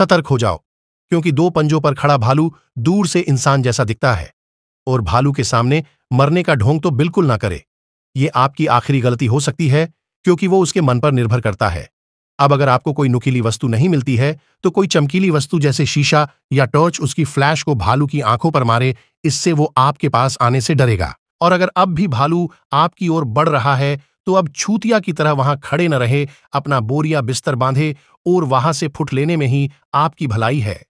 सतर्क हो जाओ, क्योंकि दो पंजों पर खड़ा भालू दूर से इंसान जैसा दिखता है, और भालू के सामने मरने का ढोंग तो बिल्कुल ना करे। ये आपकी आखिरी गलती हो सकती है, क्योंकि वो उसके मन पर निर्भर करता है। अब अगर आपको कोई नुकीली वस्तु नहीं मिलती है तो कोई चमकीली वस्तु जैसे शीशा या टॉर्च उसकी फ्लैश को भालू की आँखों पर मारे, इससे वो आपके पास आने से डरेगा। और अगर अब भी भालू आपकी ओर बढ़ रहा है तो अब छूतिया की तरह वहाँ खड़े न रहे, अपना बोरिया बिस्तर बांधे और वहाँ से फुट लेने में ही आपकी भलाई है।